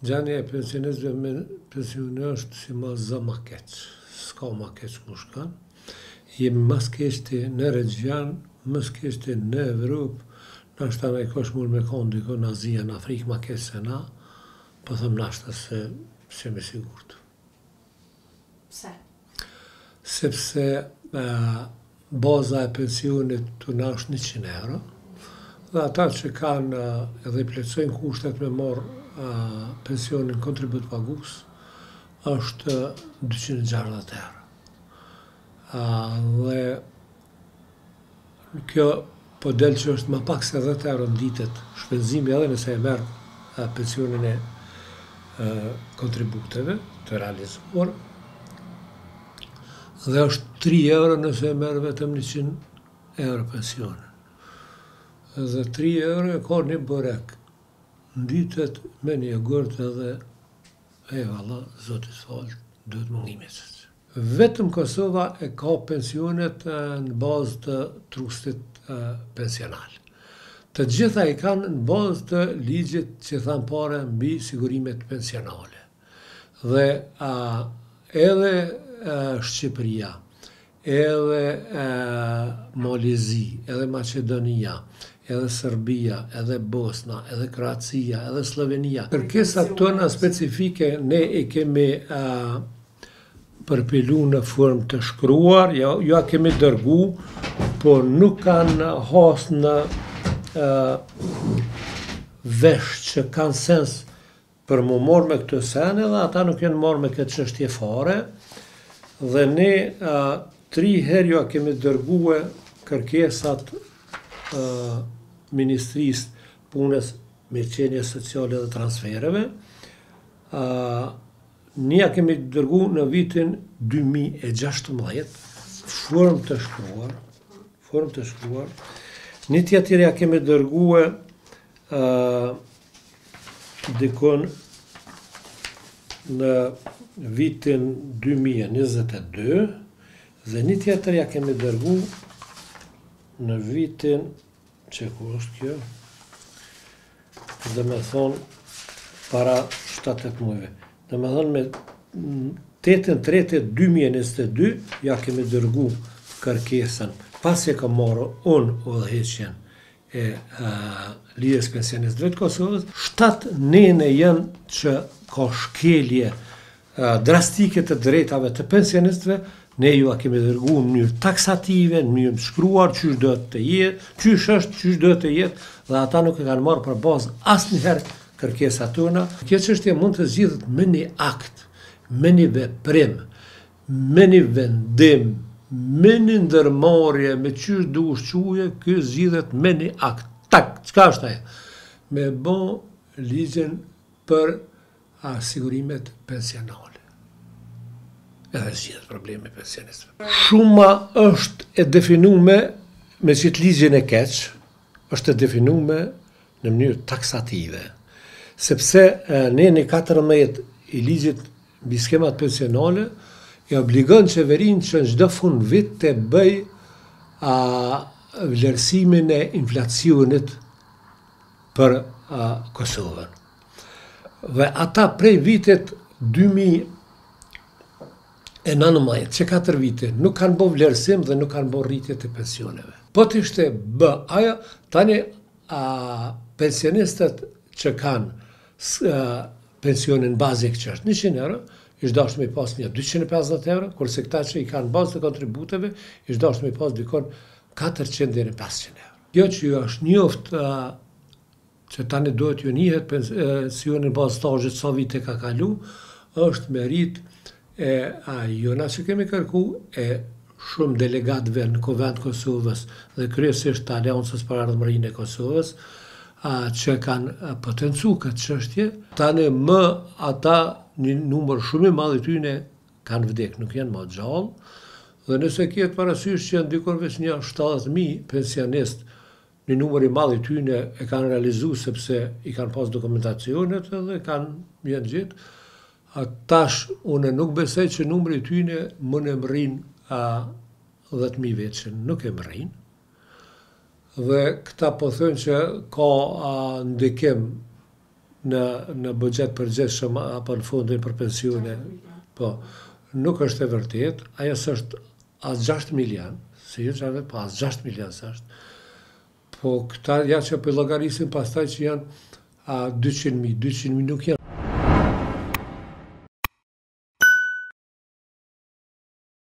Gjenja e pensionistëve me pensione është si ma zë ma keq. S'ka ma keq ku shkon. Jemi ma s'keqti në regjion, ma s'keqti në Evropë. Nashta naj kosh mund me kon dikun në Azi a në Afrikë ma keq se na. Po them nashta se s'jemi sigurtë. Pse? sepse baza e pensionit te na është njëqind euro dhe ata që kanë dhe i plotësojnë kushtet me marr pensionin kontribut pagues është dyqind e gjashtëdhjetë euro dhe Kjo po del që është ma pak se dhjetë euro në ditë shpenzimi edhe nëse e merr pensionin e kontributeve të realizuar dhe është tri euro nëse e merr vetëm njëqind euro pension. Dhe tri euro e ka një burek në ditë me një jogurt edhe ejvalla zoti të faltë duhet më ngi mesat. Vetëm Kosova e ka pensionet në bazë të trustit pensional. Të gjitha i kanë në bazë të ligjit që thamë parë mbi sigurimet pensionale. Dhe edhe Shqipëria, edhe Mali i Zi, edhe Maqedonia, edhe Serbia, edhe Bosna, edhe Kroacia, edhe Sllovenia, kërkesat tona specifike ne i kemi përpilu në formë të shkruar, ja, ja kemi dërgu, por nuk kanë has në uh, vesh që kanë sens për mu morë me këtë sen edhe ata nuk janë morë me këtë çështje fare dhe ne uh, tri herë ja kemi dërgue kërkesat uh, Ministrisë Punës, Mirëqenies Sociale dhe transfereve uh, Një ja kemi dërgu në vitin 2016, formë të shkruar, formë të shkruar, një tjetër ja kemi dërgue uh, dikun në vitin 2022 dhe një tjetër ja kemi dërgu në vitin Qe ku është kjo? Domethonë para 7-8 mujve. Domethonë me 8-3-2022 ja kemi dërgu kërkesën. Pasi e kam marrë unë udhëheqjen e Lidhjes Pensionistëve t'Kosovës. 7 nene janë që ka shkelje drastike të drejtave të pensionistëve, ne jua kemi dërgu në mënyrë taksative, në mënyrë të shkruar qysh do të jetë, qysh është, qysh do të jetë dhe ata nuk i kanë marrë për bazë asnjëherë kërkesat tona. Kjo çështje mund të zgjidhet me një akt, me një veprim, me një vendim, me një ndërmarrje, me qysh dush quje, kjo zgjidhet me një akt. Tak, çka është ajo? Me bo ligjin për A sigurimet pensionale edhe zgjidhet problemi i pensionistëve. Shuma është e definume me qitë ligjin e keq, është e definume në mënyrë taksative, sepse neni 14 i ligjit mbi skemat pensionale, e obligon qeverinë që në çdo fundvit të bëjë a vlerësimin e inflacionit për Kosovën. Dhe ata prej vitit 2019, që katër vite, nuk kanë bo vlerësim dhe nuk kanë bo rritje të pensioneve. Po të ishte bo, ajo, tani a, pensionistët që kanë pensionin bazik që është 100 euro, ish dashtë me pas nja 250 euro, kurse këta që i kanë në bazë të kontributeve, ish dashtë me pas dikun 400, 500 euro. Kjo që ju është njoftë Që tani duhet t'ju njihet pensioni në bazë stazhit sa vite ka kalu, është meritë e a jona që kemi kërku, e shumë delegatëve në Kuvend të Kosovës dhe kryesisht të Aleancës për Ardhmërinë e Kosovës, që kanë potencu këtë çështje. Tani më ata, një numër shumë i madh i tyne kanë vdekë, nuk janë ma gjallë, dhe nëse kihet parasysh që janë dikun veç nja shtatëdhetë mijë pensionistë Një numër i madh i tyne e kanë realizu sepse i kanë pas dokumentacionet edhe kanë janë gjetë. A tash unë nuk besoj që numri i tyne mund e mrrin a dhjetë mijëshin, nuk e mrrin. Dhe këta po thonë që ka a ndikim në në buxhet të përgjithshëm apo në fondin për pensione. Po. Nuk është e vërtetë, ajo s'është As gjashtë milion, se jo çfarë, po as gjashtë milion s'është. Po këta ja që po i llogarisin pastaj që janë a 200 mijë, 200 mijë nuk janë.